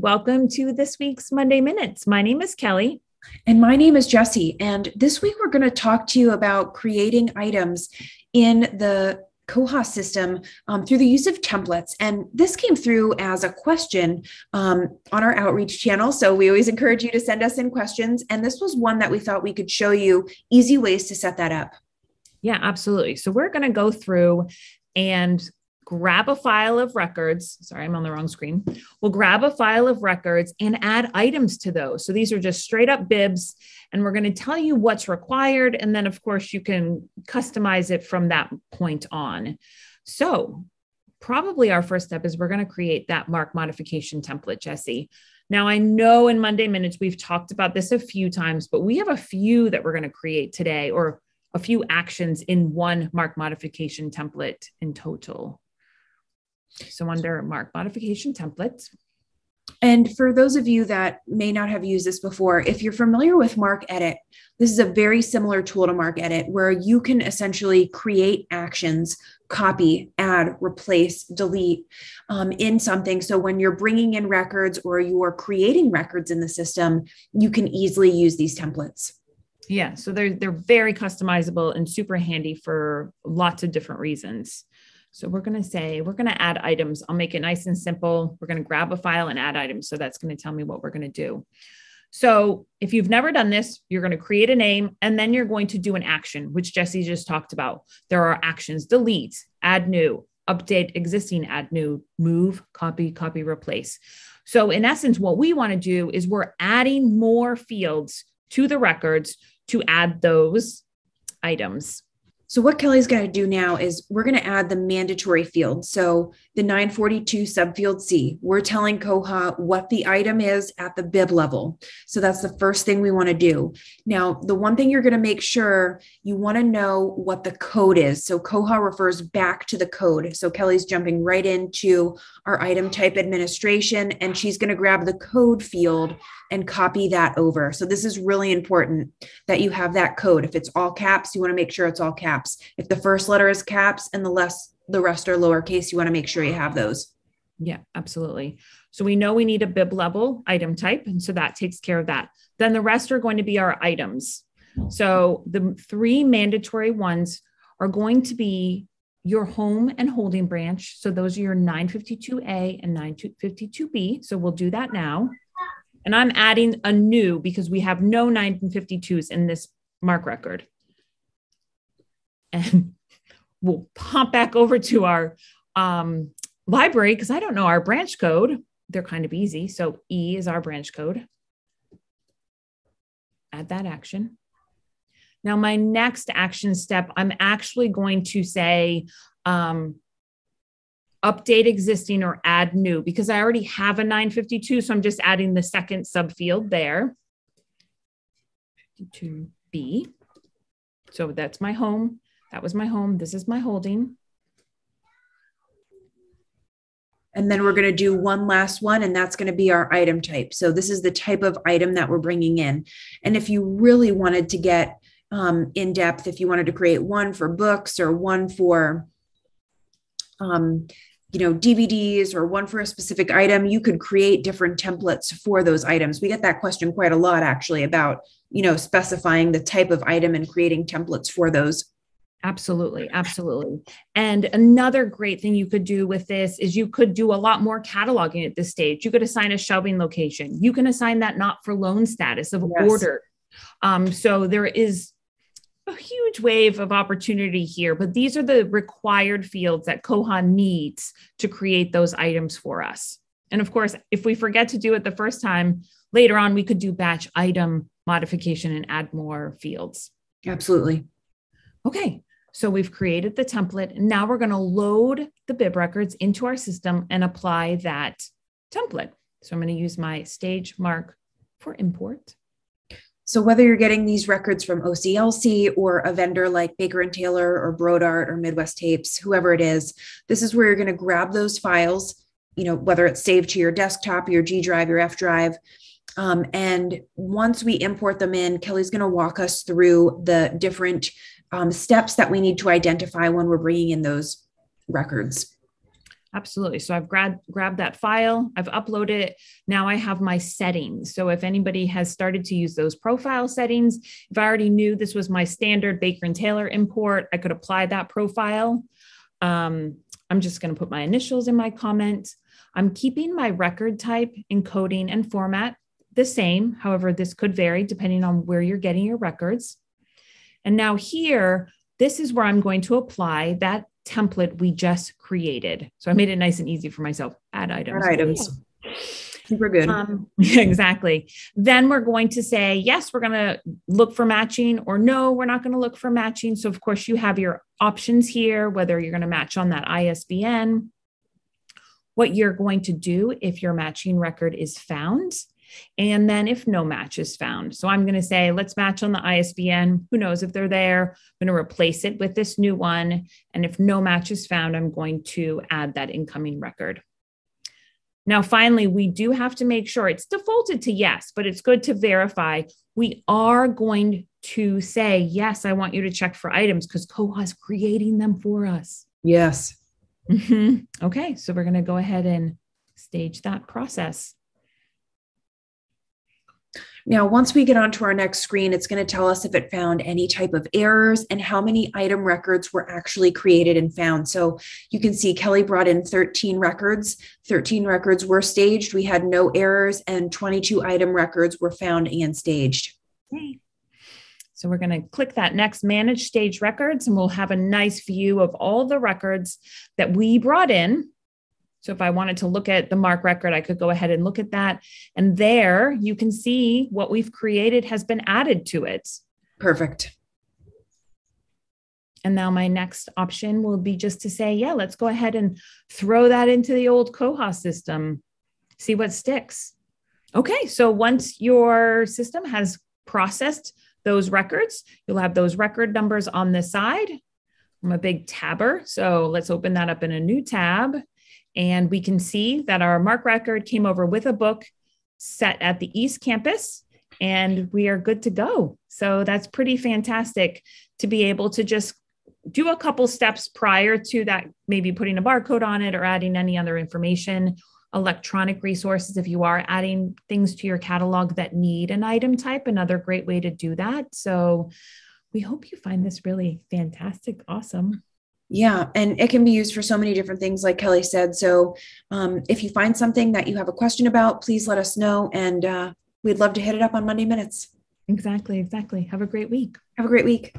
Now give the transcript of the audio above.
welcome to this week's Monday Minutes. My name is Kelly. And my name is Jessie. And this week we're going to talk to you about creating items in the Koha system um, through the use of templates. And this came through as a question um, on our outreach channel. So we always encourage you to send us in questions. And this was one that we thought we could show you easy ways to set that up. Yeah, absolutely. So we're going to go through and grab a file of records. Sorry, I'm on the wrong screen. We'll grab a file of records and add items to those. So these are just straight up bibs, and we're going to tell you what's required. And then, of course, you can customize it from that point on. So, probably our first step is we're going to create that MARC modification template, Jessie. Now, I know in Monday Minutes, we've talked about this a few times, but we have a few that we're going to create today, or a few actions in one MARC modification template in total. So under MARC modification templates. And for those of you that may not have used this before, if you're familiar with MarcEdit, this is a very similar tool to MarcEdit where you can essentially create actions, copy, add, replace, delete um, in something. So when you're bringing in records or you're creating records in the system, you can easily use these templates. Yeah, so they're they're very customizable and super handy for lots of different reasons. So we're going to say, we're going to add items. I'll make it nice and simple. We're going to grab a file and add items. So that's going to tell me what we're going to do. So if you've never done this, you're going to create a name and then you're going to do an action, which Jessie just talked about. There are actions, delete, add new, update existing, add new, move, copy, copy, replace. So in essence, what we want to do is we're adding more fields to the records to add those items. So what Kelly's going to do now is we're going to add the mandatory field. So the 942 subfield C, we're telling Koha what the item is at the bib level. So that's the first thing we want to do. Now, the one thing you're going to make sure you want to know what the code is. So Koha refers back to the code. So Kelly's jumping right into our item type administration and she's going to grab the code field and copy that over. So this is really important that you have that code. If it's all caps, you want to make sure it's all caps. If the first letter is caps and the less the rest are lowercase, you want to make sure you have those. Yeah, absolutely. So we know we need a bib level item type. And so that takes care of that. Then the rest are going to be our items. So the three mandatory ones are going to be your home and holding branch. So those are your 952A and 952B. So we'll do that now. And I'm adding a new because we have no 952s in this MARC record. And we'll pop back over to our um, library because I don't know our branch code. They're kind of easy. So E is our branch code. Add that action. Now, my next action step, I'm actually going to say um, update existing or add new because I already have a 952. So I'm just adding the second subfield there. 52B. So that's my home. That was my home. This is my holding. And then we're going to do one last one, and that's going to be our item type. So this is the type of item that we're bringing in. And if you really wanted to get um, in depth, if you wanted to create one for books or one for um, you know dvds or one for a specific item you could create different templates for those items we get that question quite a lot actually about you know specifying the type of item and creating templates for those Absolutely, absolutely. And another great thing you could do with this is you could do a lot more cataloging at this stage. You could assign a shelving location. You can assign that not for loan status of yes. order. Um, so there is a huge wave of opportunity here, but these are the required fields that Koha needs to create those items for us. And of course, if we forget to do it the first time, later on, we could do batch item modification and add more fields. Absolutely. Okay, so we've created the template. Now we're going to load the bib records into our system and apply that template. So I'm going to use my stage MARC for import. So whether you're getting these records from OCLC or a vendor like Baker and Taylor or Brodart or Midwest Tapes, whoever it is, this is where you're going to grab those files, you know, whether it's saved to your desktop, your G drive, your F drive. Um, and once we import them in, Kelly's going to walk us through the different um, steps that we need to identify when we're bringing in those records. Absolutely. So I've grabbed grabbed that file, I've uploaded it. Now I have my settings. So if anybody has started to use those profile settings, if I already knew this was my standard Baker and Taylor import, I could apply that profile. Um, I'm just going to put my initials in my comment. I'm keeping my record type, encoding, and format the same. However, this could vary depending on where you're getting your records. And now here, this is where I'm going to apply that template we just created. So I made it nice and easy for myself. Add items. Add items. Super good. Um, exactly. Then we're going to say, yes, we're going to look for matching, or no, we're not going to look for matching. So, of course, you have your options here, whether you're going to match on that ISBN, what you're going to do if your matching record is found, and then if no match is found. So I'm going to say, let's match on the ISBN. Who knows if they're there? I'm going to replace it with this new one. And if no match is found, I'm going to add that incoming record. Now, finally, we do have to make sure it's defaulted to yes, but it's good to verify. We are going to say, yes, I want you to check for items because Koha is creating them for us. Yes. Mm-hmm. Okay, so we're going to go ahead and stage that process. Now, once we get onto our next screen, it's going to tell us if it found any type of errors and how many item records were actually created and found. So you can see Kelly brought in 13 records. 13 records were staged. We had no errors and 22 item records were found and staged. Okay. So we're going to click that next manage stage records and we'll have a nice view of all the records that we brought in so if I wanted to look at the MARC record, I could go ahead and look at that. And there you can see what we've created has been added to it. Perfect. And now my next option will be just to say, yeah, let's go ahead and throw that into the old Koha system, see what sticks. Okay, so once your system has processed those records, you'll have those record numbers on the side. I'm a big tabber, so let's open that up in a new tab. And we can see that our MARC record came over with a book set at the East Campus, and we are good to go. So that's pretty fantastic to be able to just do a couple steps prior to that, maybe putting a barcode on it or adding any other information. Electronic resources, if you are adding things to your catalog that need an item type, another great way to do that. So we hope you find this really fantastic, awesome. Yeah, and it can be used for so many different things, like Kelly said. So, um, if you find something that you have a question about, please let us know, and uh, we'd love to hit it up on Monday Minutes. Exactly, exactly. Have a great week. Have a great week.